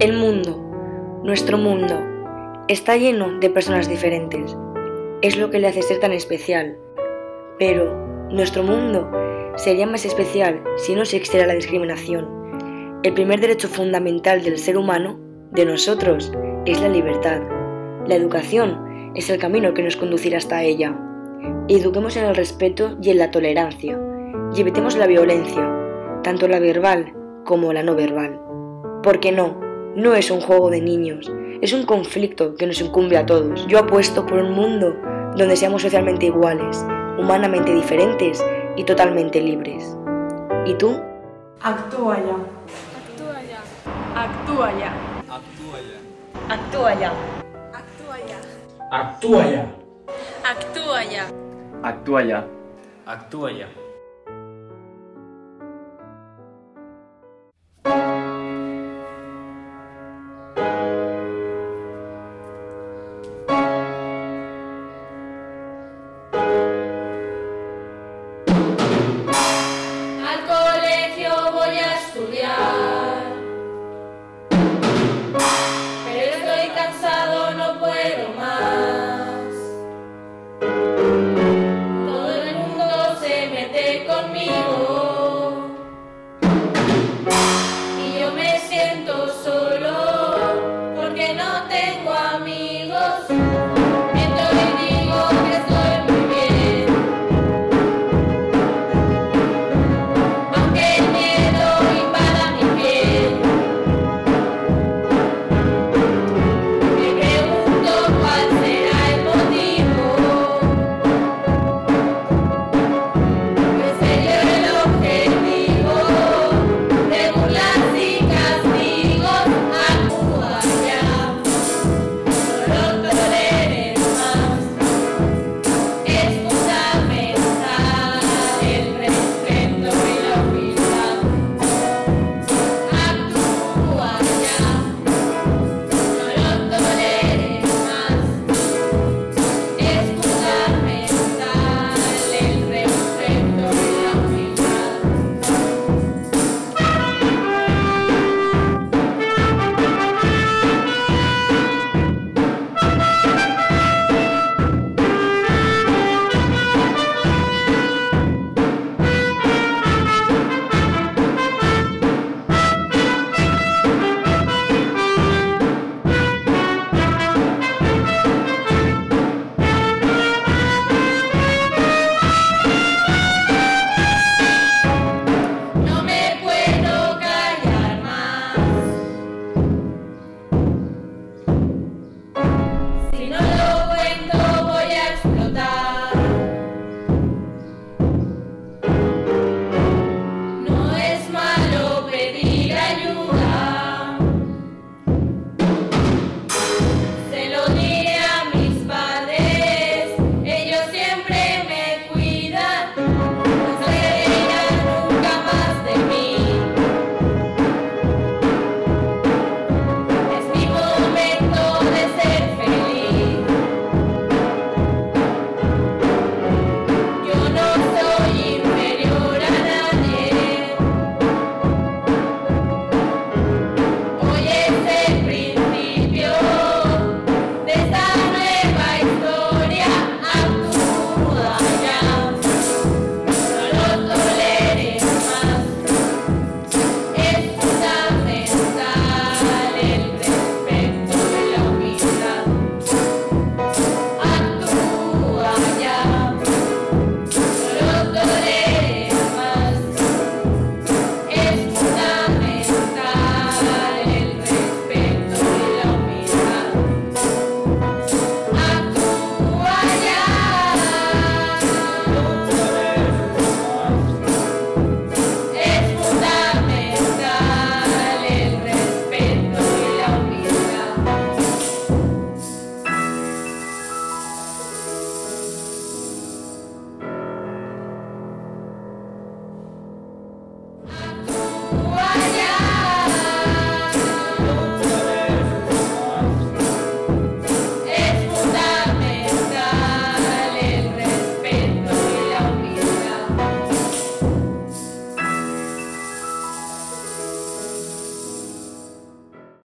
El mundo, nuestro mundo, está lleno de personas diferentes. Es lo que le hace ser tan especial. Pero nuestro mundo sería más especial si no existiera la discriminación. El primer derecho fundamental del ser humano, de nosotros, es la libertad. La educación es el camino que nos conducirá hasta ella. Eduquemos en el respeto y en la tolerancia. Y evitemos la violencia, tanto la verbal como la no verbal. Porque no, no es un juego de niños, es un conflicto que nos incumbe a todos. Yo apuesto por un mundo donde seamos socialmente iguales, humanamente diferentes y totalmente libres. ¿Y tú? Actúa ya. Actúa ya. Actúa ya. Actúa ya. Actúa ya. Actúa ya. Actúa ya. Actúa ya. Actúa ya. Al on me.